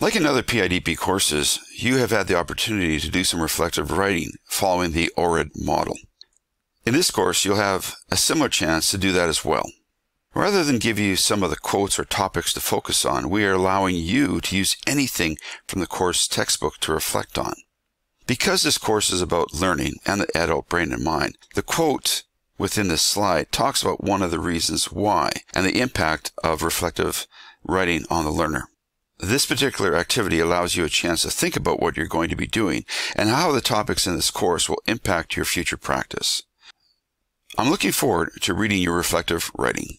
Like in other PIDP courses, you have had the opportunity to do some reflective writing following the ORID model. In this course, you'll have a similar chance to do that as well. Rather than give you some of the quotes or topics to focus on, we are allowing you to use anything from the course textbook to reflect on. Because this course is about learning and the adult brain and mind, the quote within this slide talks about one of the reasons why and the impact of reflective writing on the learner. This particular activity allows you a chance to think about what you're going to be doing and how the topics in this course will impact your future practice. I'm looking forward to reading your reflective writing.